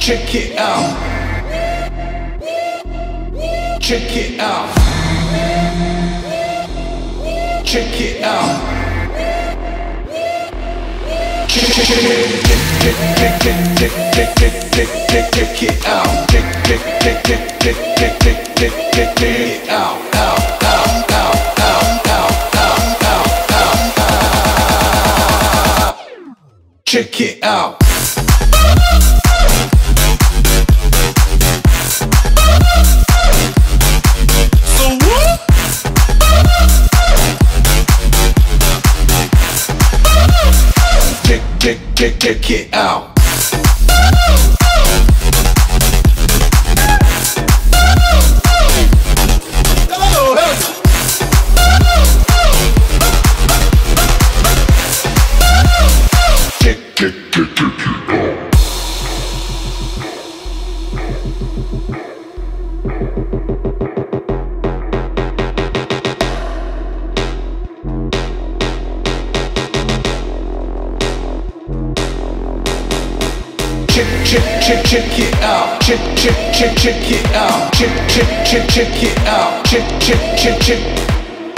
Check it out. Check it out. Check it out. Check check check check check check check check check check check check it out. Check check check check check check check check check check it out. Out out out. Check it out. Kick, kick, kick it out. Get, get, out. Check check check check it out. Check check check check it out. Check check check check it out. Check check check check.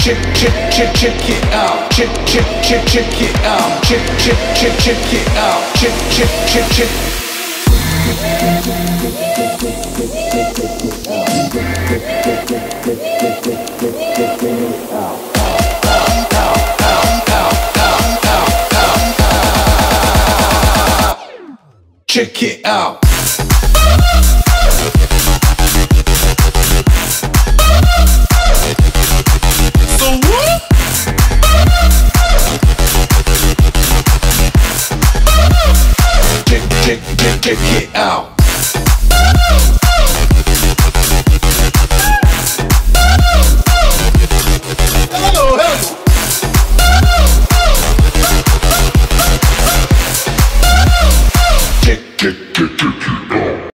Check check check check it out. Check check check check it out. Check check check check it out. Check check check check. Check it out. Check check check check it out.